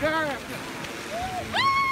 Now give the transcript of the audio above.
Let's go.